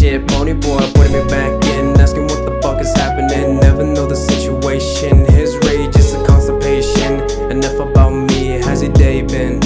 shit. Pony boy putting me back in, asking what the fuck is happening. Never know the situation. His rage is a constipation. Enough about me, how's your day been?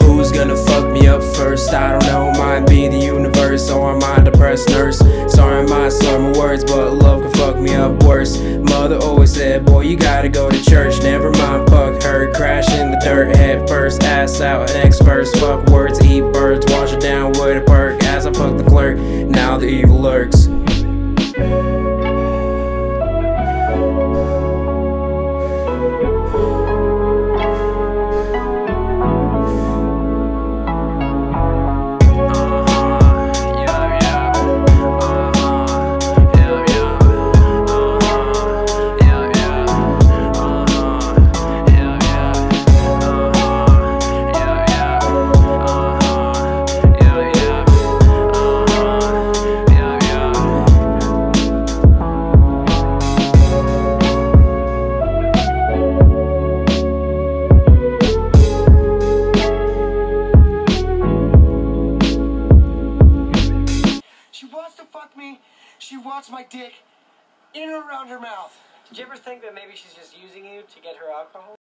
Who's gonna fuck up first? I don't know, might be the universe or my depressed nurse. Sorry, my slur my words, but love can fuck me up worse. Mother always said, boy, you gotta go to church. Never mind, fuck her. Crash in the dirt, head first, ass out, next verse. Fuck words, eat birds, wash it down with a perk. As I fuck the clerk, now the evil lurks. Fuck me. She wants my dick in and around her mouth. Did you ever think that maybe she's just using you to get her alcohol?